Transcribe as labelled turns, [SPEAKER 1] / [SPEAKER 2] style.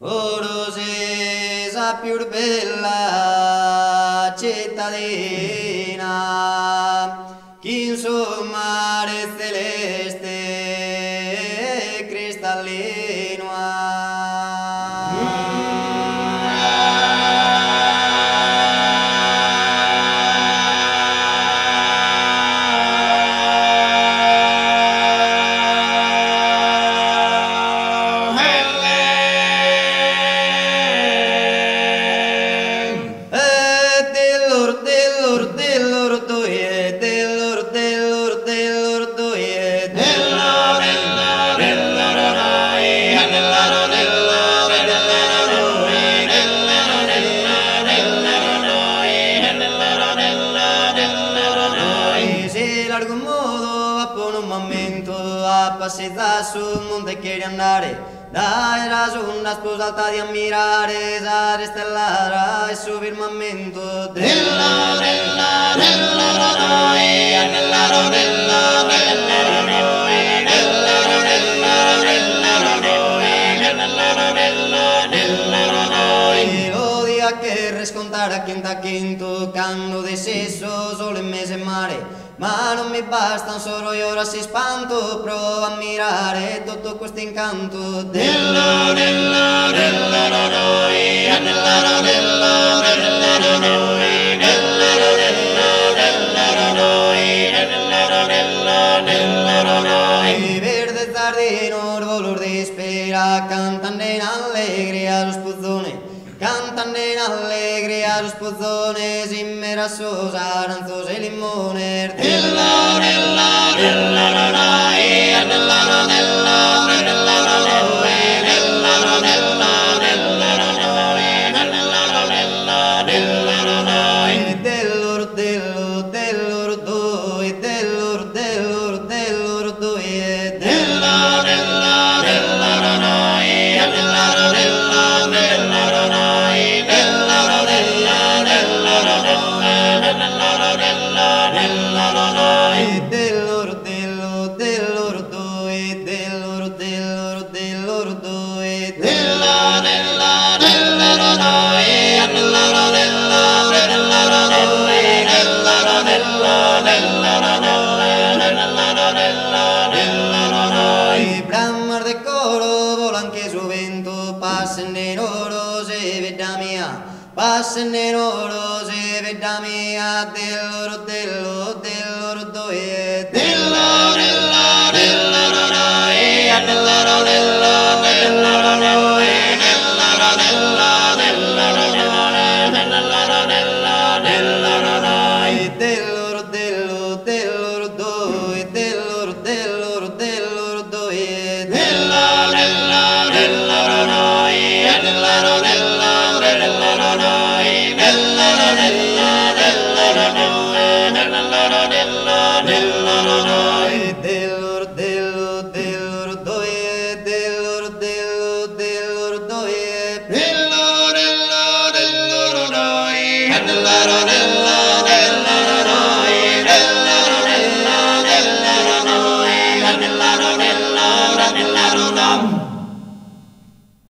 [SPEAKER 1] Orosesa più bella cittadina, che in suo mare celeste algún modo a por un momento a passedasso monte che andare dai ragione sposata di ammirare dare stellare e subir momento della della della della della della della Rescontare a a quinto, canno de sesso, solo in mese mare, ma non mi basta solo io ora si spanto, provo a ammirare tutto questo incanto della, roia, della, della, della, roia, della, della, della, roia. Verde de espera, cantan en alegría los puzzones, cantan en alegría los puzzones, inmerasos, aranzos y limones. Basenero rose vedamia dell'oro dell'oro dell'oro doe dell'oro dell'oro dell'oro doe dell'oro dell'oro dell'oro doe dell'oro dell'oro dell'oro dell'oro dell'oro doe dell'oro dell'oro dell'oro doe dell'oro dell'oro dell'oro doe dell'oro dell'oro dell'oro doe La la la la.